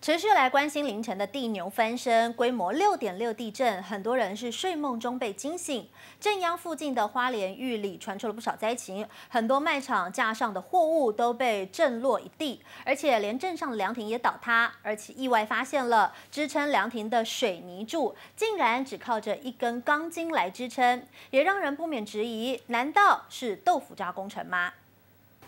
持续来关心凌晨的地牛翻身，规模六点六地震，很多人是睡梦中被惊醒。镇央附近的花莲玉里传出了不少灾情，很多卖场架上的货物都被震落一地，而且连镇上的凉亭也倒塌，而且意外发现了支撑凉亭的水泥柱竟然只靠着一根钢筋来支撑，也让人不免质疑：难道是豆腐渣工程吗？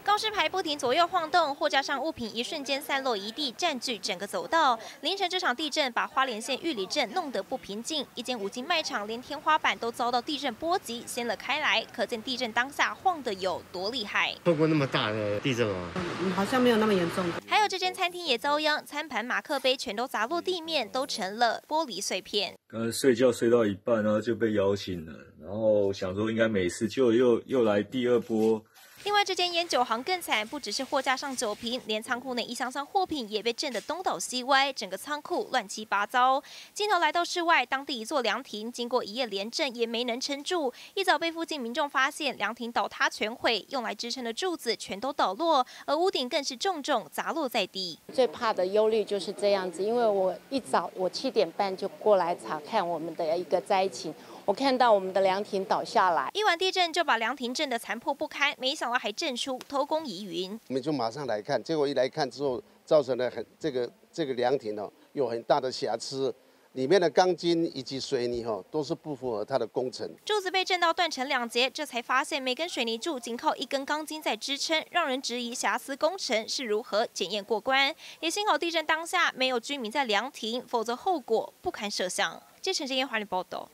告示牌不停左右晃动，货架上物品一瞬间散落一地，占据整个走道。凌晨这场地震把花莲县玉里镇弄得不平静，一间五金卖场连天花板都遭到地震波及掀了开来，可见地震当下晃得有多厉害。透过那么大的地震吗？嗯，好像没有那么严重。还有这间餐厅也遭殃，餐盘、马克杯全都砸落地面，都成了玻璃碎片。刚睡觉睡到一半，然后就被摇醒了，然后想说应该没事，就又又来第二波。另外，这间烟酒行更惨，不只是货架上酒瓶，连仓库内一箱箱货品也被震得东倒西歪，整个仓库乱七八糟。镜头来到室外，当地一座凉亭，经过一夜连震也没能撑住，一早被附近民众发现，凉亭倒塌全毁，用来支撑的柱子全都倒落，而屋顶更是重重砸落在地。最怕的忧虑就是这样子，因为我一早我七点半就过来查看我们的一个灾情。我看到我们的凉亭倒下来，一晚地震就把凉亭震得残破不堪，没想到还震出偷工疑云。我们就马上来看，结果一来看之后，造成了很这个这个凉亭哦有很大的瑕疵，里面的钢筋以及水泥哈都是不符合它的工程。柱子被震到断成两截，这才发现每根水泥柱仅靠一根钢筋在支撑，让人质疑瑕疵工程是如何检验过关。也幸好地震当下没有居民在凉亭，否则后果不堪设想。记者陈建华的报道。